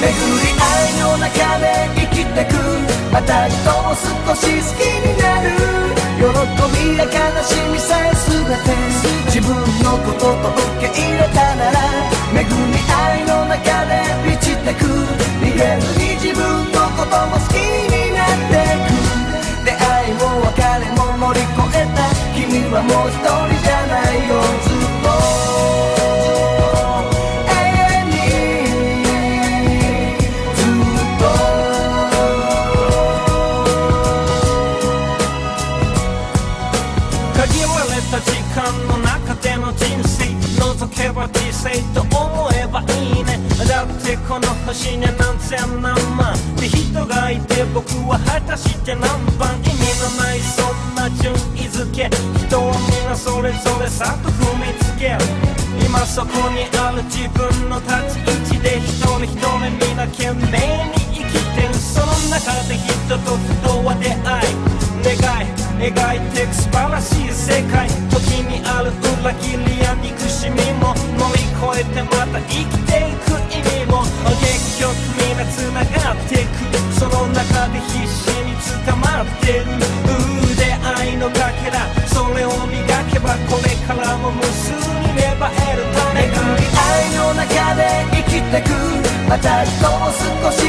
巡り合いの中で生きてく。また人を少し好きになる喜びや悲しみさえ全て自分のことと受け入れたなら巡り合いの中で満ちてく。逃げずに自分のことも好きにけば小さいと思えばいいね。だってこの星には何千何万って人がいて僕は果たして何番意味のないそんな順位付け。人は皆それぞれさっと踏みつけ。る今そこにある自分の立ち位置で一人一人皆懸命てくまた人を少し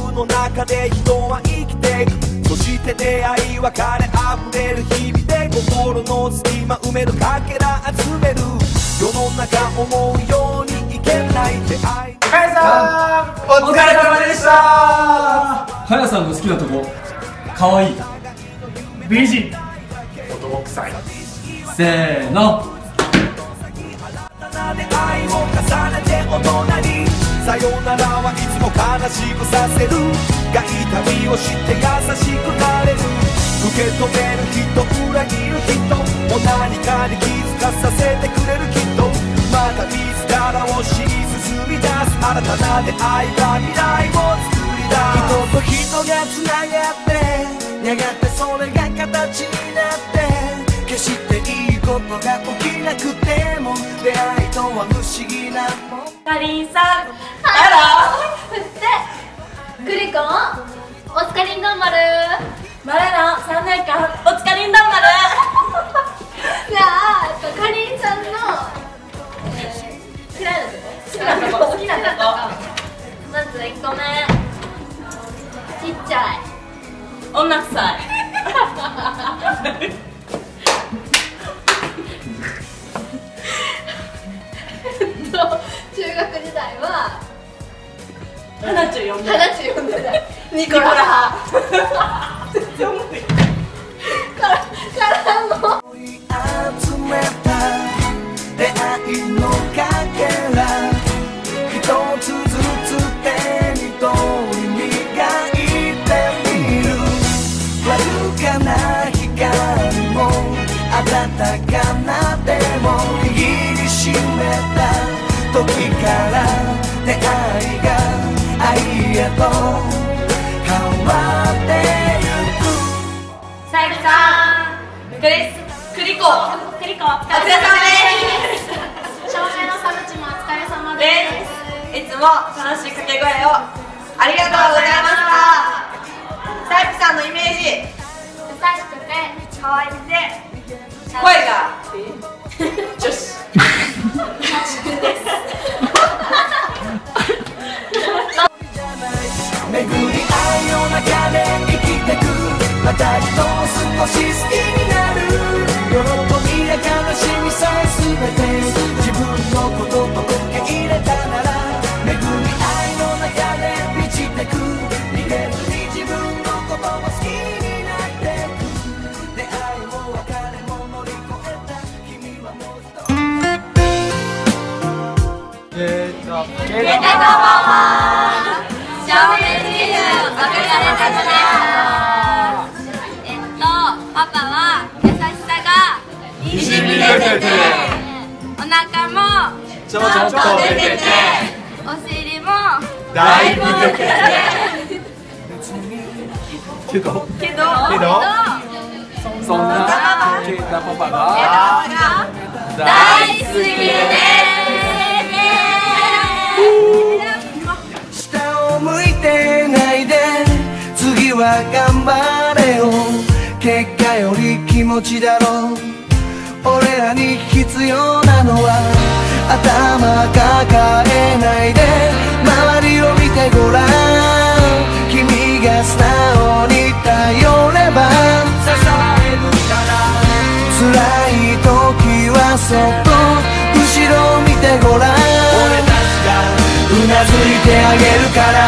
孤独の中で人は生きていくそして出会い別れ溢れる日々で心の隙間埋めるかけら集める世の中思うようにいけない出会いお疲れ様でした。はやさんの好きなとこかわいい。美人。男臭い。せーの。で愛を重ねて大人にさよならはいつも悲しくさせる。が痛みを知って優しくなれる。受け止める人裏切る人。も何かに気づかさせてくれるきっとまた自らを知り進み出す。新たな出会いが未来を作り出す。人と人がつながってやがてそれが形になって。決していいことが起きなくても出会いとは不思議なもん。かりんさんハローそして。クリコン。お疲れんどんまるまるの3年間中学時代は花中読んで花んでないニコラ派からからの集めた出会いのかけらさんクリスクリコ。クリコ。お疲れ様です。照明のサブチもお疲れ様です。いつも楽しい掛け声をありがとうございました。さゆりさんのイメージ。優しくて可愛くて。声が。女子巡り人えーっとえー、どうも面チームお疲れ様でしたえっとパパは優しさがにじみ出ててお腹もちょっと出ててお尻もだいぶ出ててけどけどけどそんなケイタパパが大好きですは頑張れよ。結果より気持ちだろ。う俺らに必要なのは頭抱えないで周りを見てごらん。君が素直に頼れば支えるから辛い時はそっと後ろを見てごらん。俺たちがうなずいてあげるから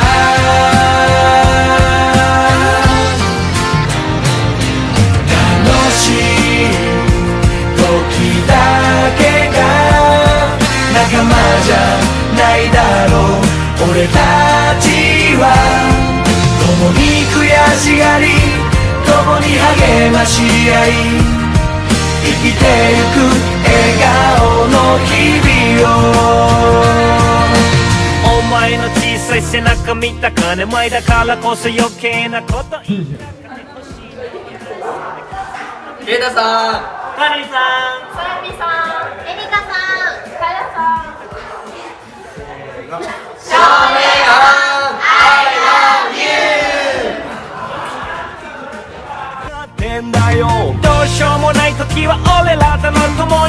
俺たちは共に悔しがり共に励まし合い生きてゆく笑顔の日々を。お前の小さい背中見た金前だからこそ余計なこと。言いケイタさん。カリさん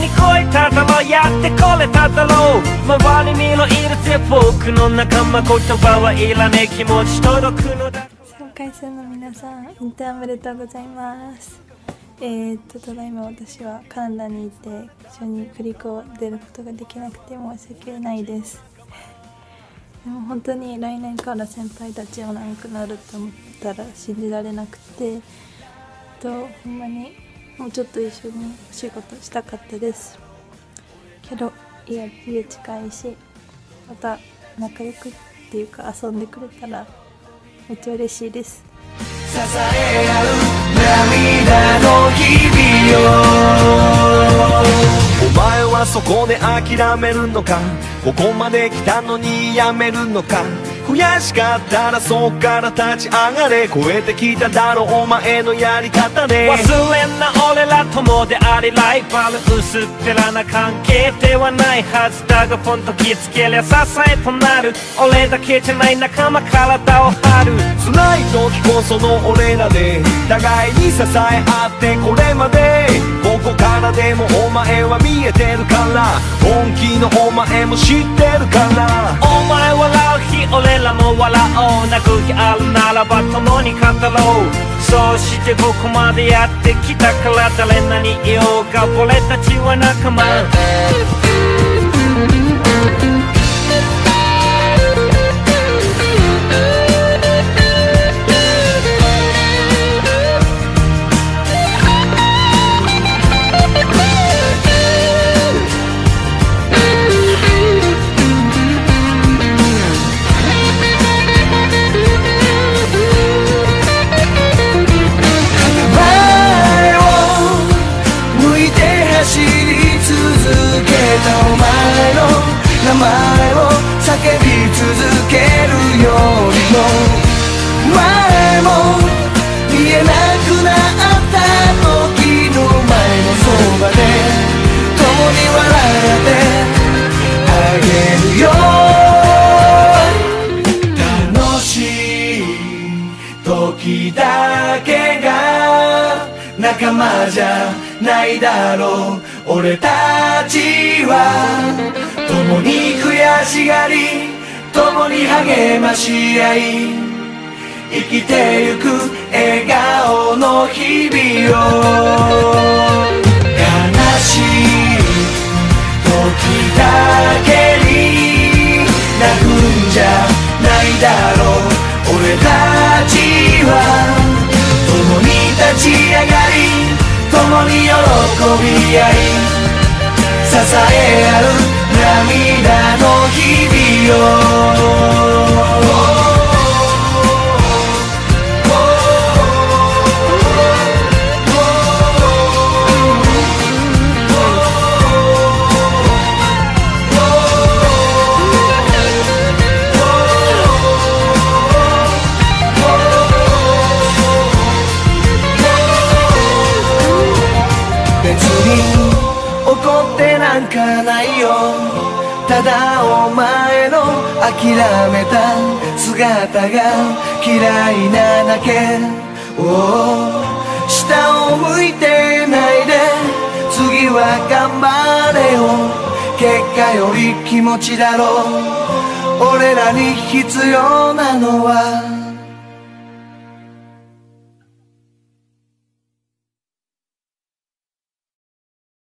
に越えただろやってこれただろう周りにのいるぜ僕の仲間言葉はいらねえ気持ち届くのだ3回生の皆さんインターンおめでとうございます。えー、っとただいま私はカナダにいて一緒にクリコを出ることができなくて申し訳ないです。でも本当に来年から先輩たちはなくなると思ったら信じられなくてとほんまにもうちょっと一緒にお仕事したかったです。けど家家近いしまた仲良くっていうか遊んでくれたらめっちゃ嬉しいです。支え合う涙の日々をお前はそこで諦めるのか？ここまで来たのにやめるのか？悔しかったらそっから立ち上がれ。超えてきただろお前のやり方で忘れんな俺ら友でありライバル。薄っぺらな関係ではないはずだがポンと気つけりゃ支えとなる。俺だけじゃない仲間体を張る。辛い時こその俺らで。互いに支え合ってこれまでこからでもお前は見えてるから。本気のお前も知ってるから。お前笑う日俺らも笑おう殴りあるならば共に語ろう。そうしてここまでやってきたから誰何言おうか俺たちは仲間。仲間じゃないだろう。俺たちは共に悔しがり共に励まし合い生きてゆく笑顔の日々を。悲しい時だけに泣くんじゃないだろう。俺たちは立ち上がり共に喜び合い支え合う涙の日々を諦めた姿が嫌いなだけ。下を向いてないで。次は頑張れよ。結果より気持ちだろう。俺らに必要なのは